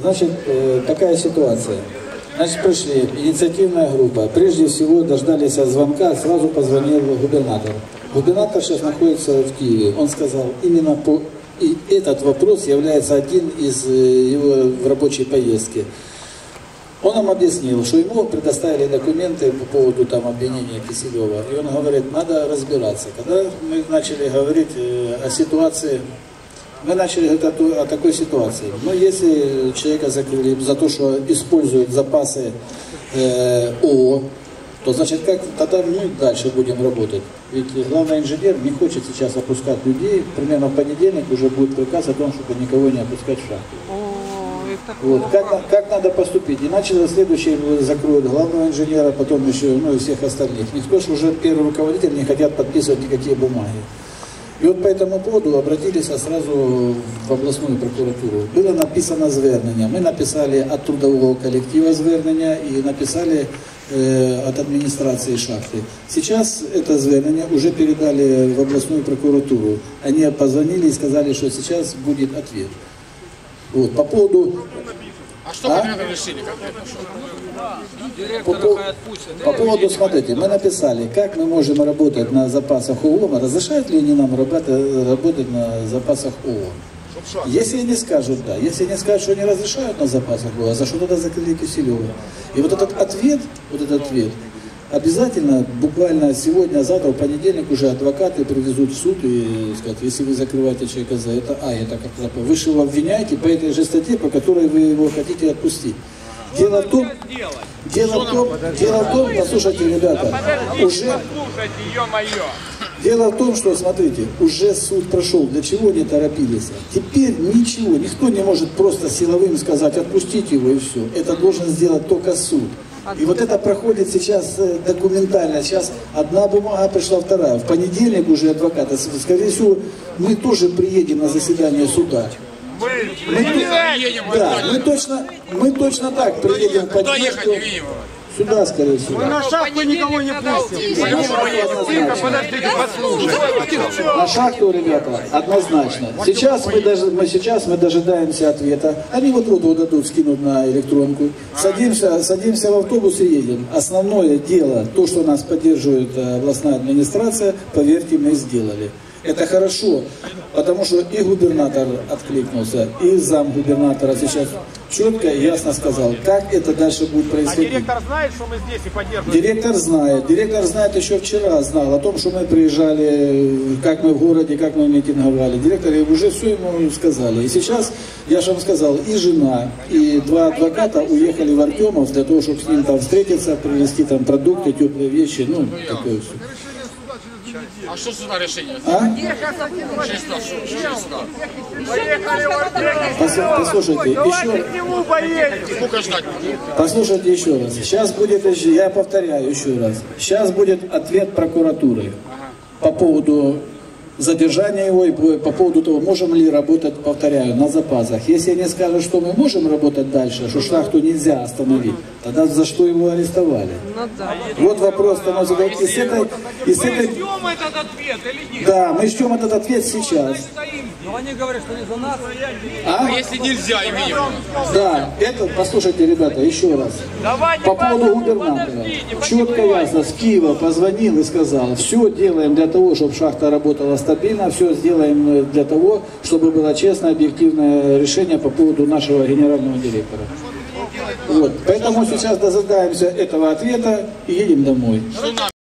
Значит, э, такая ситуация. Значит, пришли, инициативная группа. Прежде всего дождались звонка, сразу позвонил губернатор. Губернатор сейчас находится в Киеве. Он сказал, именно по и этот вопрос является один из э, его в рабочей поездки. Он нам объяснил, что ему предоставили документы по поводу там обвинения Киселева. И он говорит, надо разбираться. Когда мы начали говорить э, о ситуации мы начали говорить о, такой ситуации. Но если человека закрыли за то, что использует запасы э, ООО, то значит как тогда мы дальше будем работать? Ведь главный инженер не хочет сейчас опускать людей. Примерно в понедельник уже будет приказ о том, чтобы никого не опускать в шахту. Вот. Как, как надо поступить? Иначе на следующий закроют главного инженера, потом еще ну, и всех остальных. Никто же уже первый руководитель не хотят подписывать никакие бумаги. И вот по этому поводу обратились сразу в областную прокуратуру. Было написано звернення. Мы написали от трудового коллектива звернення и написали э, от администрации шахты. Сейчас это звернення уже передали в областную прокуратуру. Они позвонили и сказали, что сейчас будет ответ. Вот, по поводу... А что А? конкретно решили? Конкретно что? По, по- по поводу, смотрите, мы написали, как мы можем работать на запасах ООН, разрешают ли они нам работать, на запасах ООН. Если они скажут да, если они скажут, что они разрешают на запасах ООН, а за что тогда закрыли Киселева? И вот этот ответ, вот этот ответ, обязательно, буквально сегодня, завтра, в понедельник уже адвокаты привезут в суд и скажут, если вы закрываете человека за это, а, это как-то вы же его обвиняете по этой же статье, по которой вы его хотите отпустить. Дело в том, дело в том, дело в том, послушайте, ребята, уже, дело в том, что, смотрите, уже суд прошел, для чего не торопились? Теперь ничего, никто не может просто силовым сказать, отпустите его и все. Это должен сделать только суд. И вот это проходит сейчас э, документально. Сейчас одна бумага пришла, вторая. В понедельник уже адвокаты, скорее всего, мы тоже приедем на заседание суда. Мы Мы, Приедем, да, мы точно, мы точно так приедем Куда ехать. Сюда, скорее всего. На шахту никого не пустим. Подождите, послушайте. На шахту, ребята, однозначно. Сейчас мы, даже, мы, сейчас мы дожидаемся ответа. Они вот-вот вот дадут, скинут на электронку. Садимся, садимся в автобус и едем. Основное дело, то, что нас поддерживает э, областная администрация, поверьте, мы сделали. Это хорошо, потому что и губернатор откликнулся, и зам губернатора сейчас четко и ясно сказал, как это дальше будет А происходить. директор знает, что мы здесь и поддерживаем? Директор знает. Директор знает еще вчера, знал о том, что мы приезжали, как мы в городе, как мы митинговали. Директор уже все ему сказали. И сейчас, я же вам сказал, и жена, и два адвоката уехали в Артемов для того, чтобы с ним там встретиться, привезти там продукты, теплые вещи, ну, такое все. А что сюда решение? А? Честно, что? Честно. Поехали в Артемов! Послу- Послушайте, еще! Сколько ждать послушайте еще раз. Сейчас будет, я повторяю еще раз, сейчас будет ответ прокуратуры по поводу задержания его и по по поводу того, можем ли работать, повторяю, на запасах. Если они скажут, что мы можем работать дальше, что шахту нельзя остановить, тогда за что его арестовали? Вот вопрос становится. И с этой, и с Мы этой, ждем этот ответ или нет? да, мы ждем этот ответ сейчас. Но они говорят, что не за нас. А? А если нельзя, имеем? Да, это, послушайте, ребята, еще раз. Давайте По поводу губернатора. Четко ясно, с Киева позвонил и сказал, все делаем для того, чтобы шахта работала стабильно, все сделаем э, для того, чтобы было честное, объективное решение по поводу нашего генерального директора. Вот. Поэтому сейчас дожидаемся этого ответа и едем домой.